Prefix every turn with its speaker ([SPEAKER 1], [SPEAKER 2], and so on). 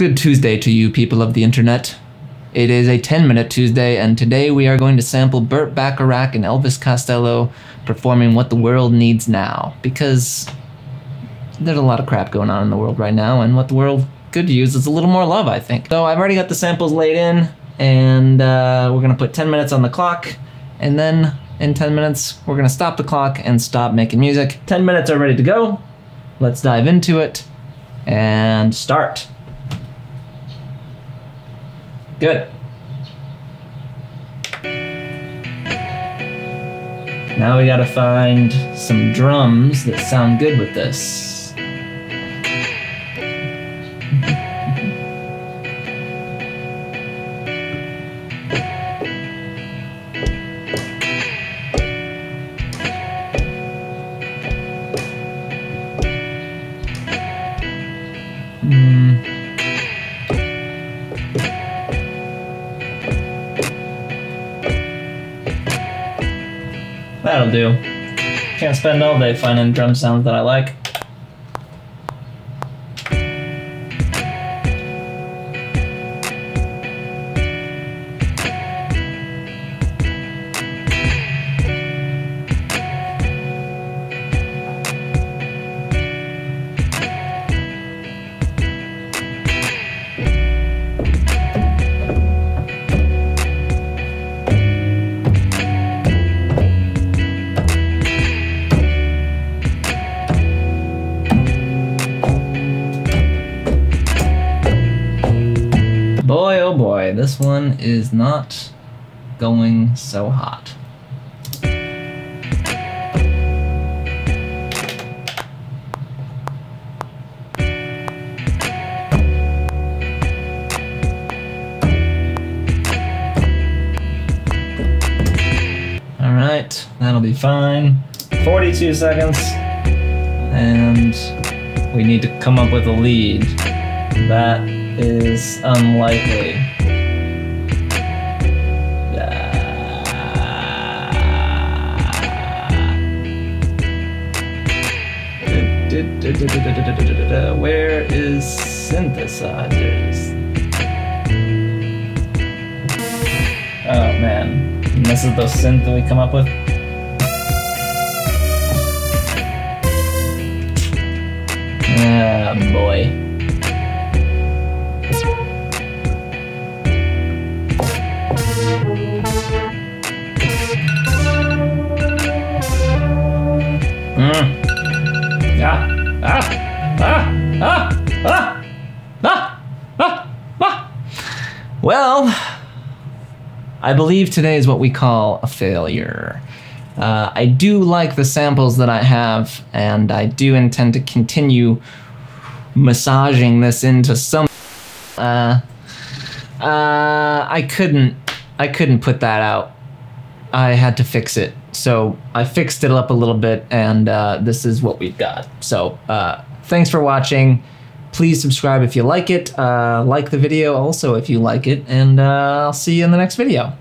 [SPEAKER 1] Good Tuesday to you, people of the internet. It is a 10 minute Tuesday, and today we are going to sample Burt Bacharach and Elvis Costello performing What the World Needs Now. Because there's a lot of crap going on in the world right now, and what the world could use is a little more love, I think. So I've already got the samples laid in, and uh, we're gonna put 10 minutes on the clock, and then in 10 minutes, we're gonna stop the clock and stop making music. 10 minutes are ready to go. Let's dive into it and start. Good. Now we gotta find some drums that sound good with this. That'll do. Can't spend all day finding drum sounds that I like. Boy, this one is not going so hot. All right, that'll be fine. 42 seconds. And we need to come up with a lead. That is unlikely. Where is synthesizers? Oh man, and this is the synth that we come up with. Ah boy. Ah, ah, ah, ah. Well, I believe today is what we call a failure. Uh, I do like the samples that I have, and I do intend to continue massaging this into some. Uh, uh, I couldn't. I couldn't put that out. I had to fix it. So I fixed it up a little bit, and uh, this is what we've got. So uh, thanks for watching. Please subscribe if you like it. Uh, like the video also if you like it, and uh, I'll see you in the next video.